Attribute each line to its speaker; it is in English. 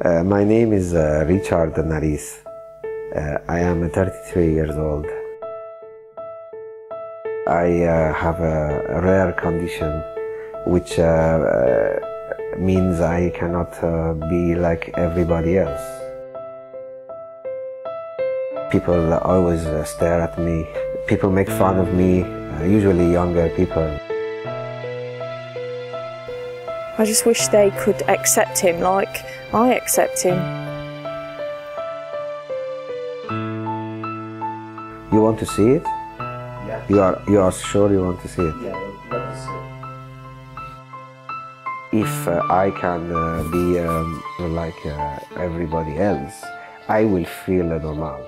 Speaker 1: Uh, my name is uh, Richard Nariz. Uh, I am 33 years old. I uh, have a rare condition which uh, means I cannot be like everybody else. People always stare at me. People make fun of me, usually younger people.
Speaker 2: I just wish they could accept him like I accept him.
Speaker 1: You want to see it?
Speaker 3: Yeah.
Speaker 1: You are, you are sure you want to see it?
Speaker 3: Yeah, let us see.
Speaker 1: If uh, I can uh, be um, like uh, everybody else, I will feel normal.